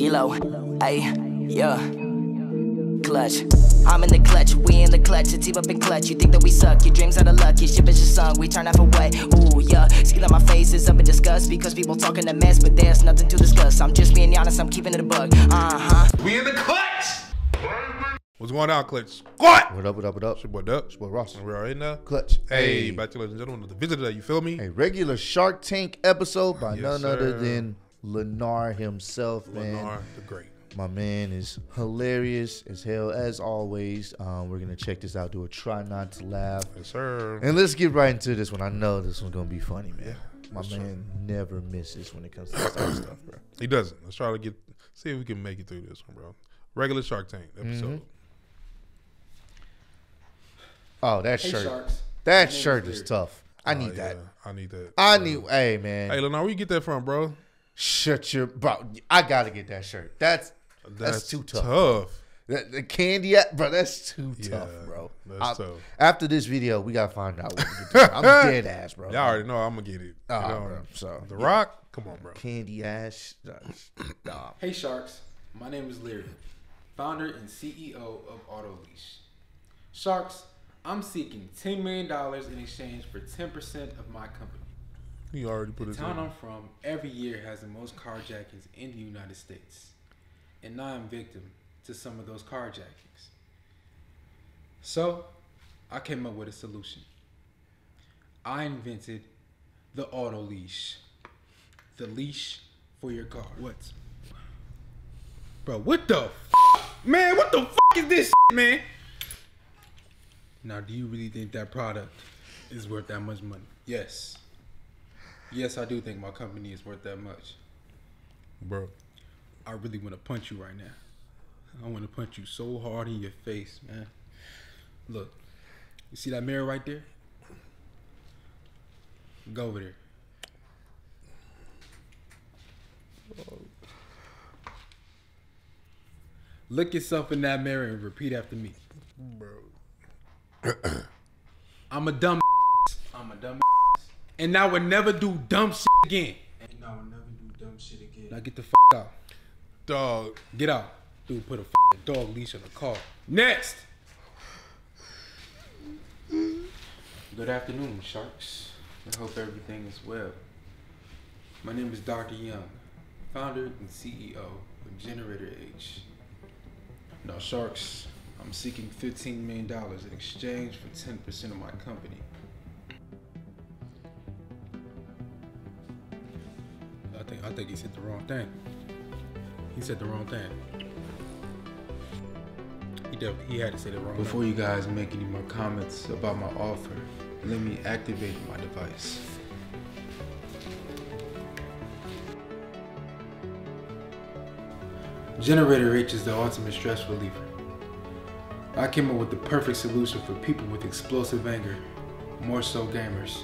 D-Lo, ayy, yeah. Clutch. I'm in the clutch, we in the clutch, it's up in clutch. You think that we suck, your dreams are the luck, your ship is just sung, we turn half away. Ooh, yeah. See that my face is up in disgust because people talking a mess, but there's nothing to discuss. I'm just being honest, I'm keeping it a bug. Uh huh. We in the clutch. What's going on, Clutch? Squat! What up, what up, what up? It's your boy Dub. It's your boy Ross. And we're in now. Clutch. Hey, Hey. back to ladies and gentlemen, the visitor, you feel me? A regular Shark Tank episode by Yes, none other than Lenarr himself, man. Lenarr, the great. My man is hilarious as hell, as always. Um, we're going to check this out, do a try not to laugh. Yes, sir. And let's get right into this one. I know this one's going to be funny, man. My that's man never misses when it comes to this type of stuff, bro. He doesn't. Let's try to get, see if we can make it through this one, bro. Regular Shark Tank episode. Oh, that Hey shirt. Sharks. That My shirt is is tough. I need that. yeah, I need that. I bro. need, hey, man. Hey, Lenarr, where you get that from, bro? Shut your, bro. I got to get that shirt. That's, that's, too tough. Tough. That, the candy, app, bro, that's too Yeah, tough, bro. that's I- tough. After this video, we gotta find out what we can do. I'm dead ass, bro. Y'all already know I'm gonna get it. Ah, you know, bro, so, the yeah. Rock, come on, bro. Candy ass. Nah. Hey Sharks, my name is Leary, founder and CEO of Auto Leash. Sharks, I'm seeking $10 million in exchange for 10% of my company. He already put The it town in. I'm from every year has the most carjackings in the United States. And now I am victim to some of those carjackings. So, I came up with a solution. I invented the auto leash. The leash for your car. What? Bro, what the f- Man, what the f- is this shit, man? Now, do you really think that product is worth that much money? Yes. Yes, I do think my company is worth that much. Bro. I really want to punch you right now. I want to punch you so hard in your face, man. Look, you see that mirror right there? Go over there. Look yourself in that mirror and repeat after me. Bro. I'm a dumb. I'm a dumb. And I would never do dumb shit again. And I would never do dumb shit again. Now get the f out. Dog. Get out. Dude, put a f***ing dog leash on the car. Next. Good afternoon, sharks. I hope everything is well. My name is Dr. Young, founder and CEO of Generator H. Now, sharks, I'm seeking $15 million in exchange for 10% of my company. I think he said the wrong thing. He said the wrong thing. He he had to say the wrong. Thing. Before you guys make any more comments about my offer, let me activate my device. Generator H is the ultimate stress reliever. I came up with the perfect solution for people with explosive anger, more so gamers.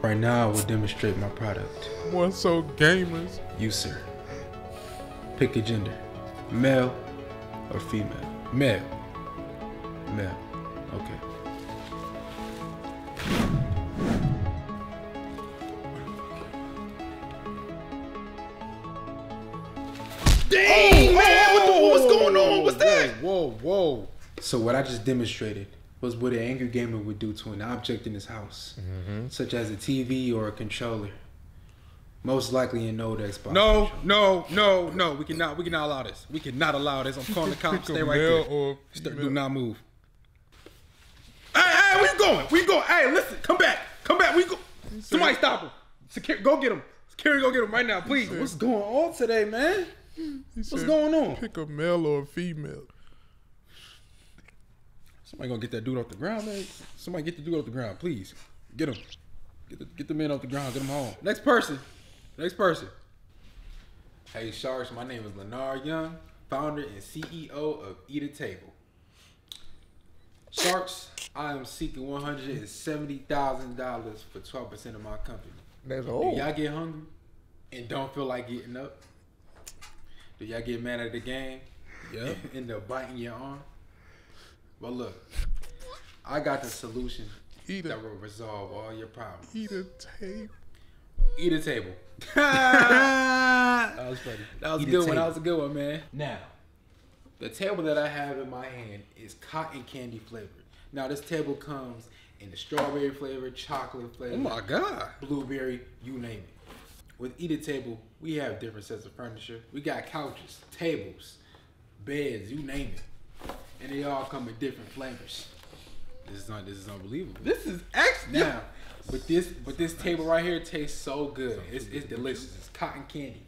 Right now, I will demonstrate my product. More so gamers. You, sir. Pick a gender male or female. Male. Male. Okay. Dang, man! What the, what's going on? What's that? Whoa, whoa. So what I just demonstrated was what an angry gamer would do to an object in his house, mm-hmm. such as a TV or a controller. Most likely an old Xbox. No, controller. no, no, no. We cannot. We cannot allow this. We cannot allow this. I'm calling the cops. Stay right there. or Stay- do not move. Hey, hey, where you going? Where you going? Hey, listen. Come back. Come back. We go. Somebody stop him. Security, go get him. Security, go get him right now, please. What's going on today, man? What's said, going on? Pick a male or a female. Somebody gonna get that dude off the ground, man. Somebody get the dude off the ground, please. Get him. Get the, get the man off the ground. Get him home. Next person. Next person. Hey, Sharks. My name is Lenarr Young, founder and CEO of Eat a Table. Sharks, I am seeking one hundred and seventy thousand dollars for twelve percent of my company. That's old. Do y'all get hungry and don't feel like getting up? Do y'all get mad at the game? Yeah. End up biting your arm? But look, I got the solution Eat that a, will resolve all your problems. eat a tape. Eat a table. that That was funny. That was a Eat good one. That was a good one, man. Now, the table that I have in my hand is cotton candy flavored. Now, this table comes in the strawberry flavor, chocolate oh flavor, Oh my god. blueberry, you name it. With Eat a Table, we have different sets of furniture. We got couches, tables, beds, you name it. And they all come in different flavors. This is not this is unbelievable. This is actually. Now, but this but this table right here tastes so good. It's, it's delicious. It's cotton candy.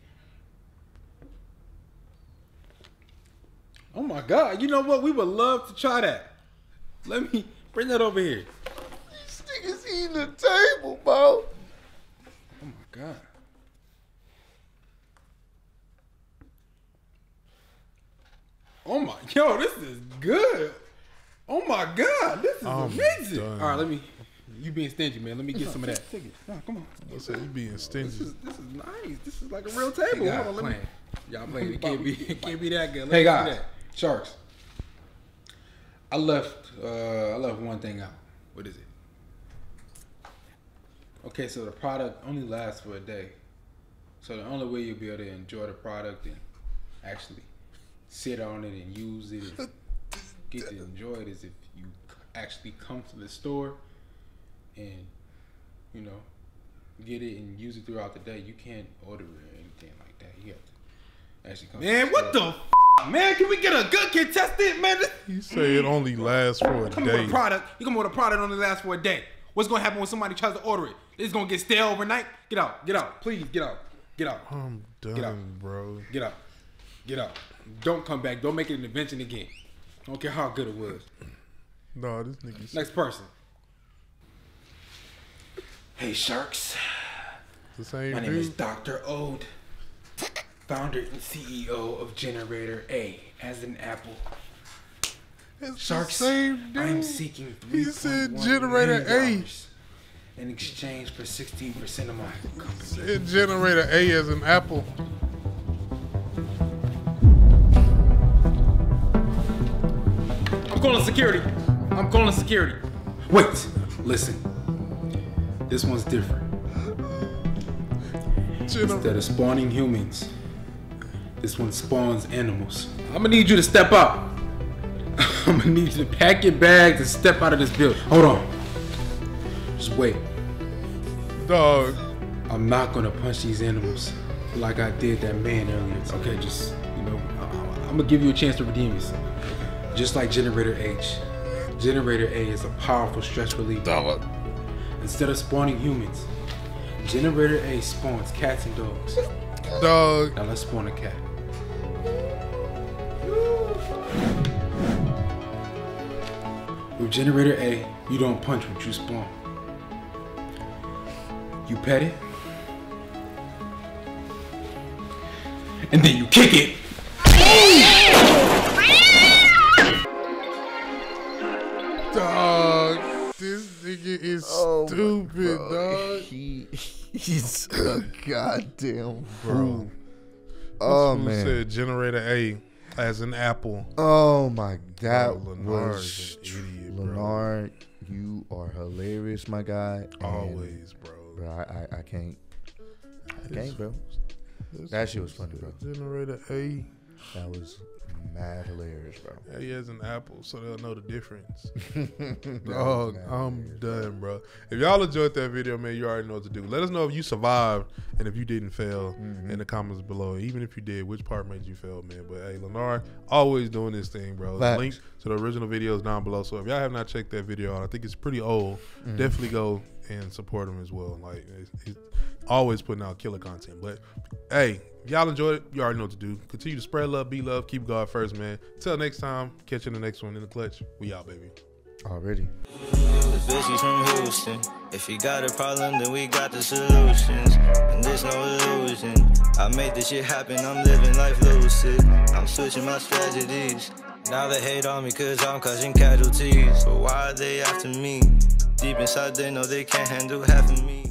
Oh my god. You know what? We would love to try that. Let me bring that over here. These niggas eating the table, bro. Oh my god. Oh my, yo, this is good. Oh my god, this is I'm amazing. done. All right, let me. You being stingy, man. Let me get some of that. Take it. No, come on. I said you being stingy. This is this is nice. This is like a real table. Y'all Hold on, let me. playing. Y'all playing. It can't be. It can't be that good. Let Hey guys, that. sharks. I left. Uh, I left one thing out. What is it? Okay, so the product only lasts for a day. So the only way you'll be able to enjoy the product and actually sit on it and use it and get to enjoy it is if you actually come to the store and you know get it and use it throughout the day. You can't order it or anything like that. You have to actually come. to Man, what store. the f- man? Can we get a good contestant, man? This, You say it only lasts for a come with a day. product. You come with a product only lasts for a day. What's gonna happen when somebody tries to order it? It's gonna get stale overnight. Get out. Get out. Please get out. Get out. I'm done, get out. bro. Get out. Get out. Don't come back. Don't make it an invention again. I don't care how good it was. No, this nigga. Next person. Hey sharks. the same My name is. Dr. Ode, founder and CEO of Generator A, as in Apple. It's the Sharks, same I am seeking He said $3.1 Generator A. in exchange for 16% of my company. Generator A as an apple. I'm calling security. I'm calling security. Wait, listen. This one's different. Gener- Instead of spawning humans, this one spawns animals. I'm gonna need you to step out. I'm gonna need you to pack your bags and step out of this building. Hold on. Just wait. Dog. I'm not gonna punch these animals like I did that man earlier. Okay, just you know, I- I- I'm gonna give you a chance to redeem yourself. Just like Generator H, Generator A is a powerful stress relief. Dog. Instead of spawning humans, Generator A spawns cats and dogs. Dog. Now let's spawn a cat. With Generator A, you don't punch what you spawn. You pet it, and then you kick it. Nigga is Oh, my stupid, bro. dog. He, he's a goddamn Bro. fool. Oh man. said generator A as an apple? Oh my, god, oh, Bro, Lenard was idiot, bro. Leonard. You are hilarious, my guy. and, Always, bro. bro. I, I, I can't. I can't, bro. That shit was funny, bro. Generator A. That was mad hilarious, bro. He has an apple, so they'll know the difference. Dog, I'm hilarious, done, bro. If y'all enjoyed that video, man, you already know what to do. Let us know if you survived and if you didn't fail Mm-hmm. in the comments below. Even if you did, which part made you fail, man? But hey, Lenarr, always doing this thing, bro. The Facts. link to the original video is down below. So if y'all have not checked that video out, I think it's pretty old. Mm-hmm. Definitely go and support him as well. Like, it's always putting out killer content. But hey, if y'all enjoyed it, you already know what to do. Continue to spread love, be love, keep God first, man. Till next time, catch you in the next one in the clutch. We out, baby. Already. The bitch is from Houston. If you got a problem, then we got the solutions. And there's no illusion. I made this shit happen, I'm living life lucid. I'm switching my strategies. Now they hate on me cause I'm causing casualties. But why are they after me? Deep inside, they know they can't handle half of me.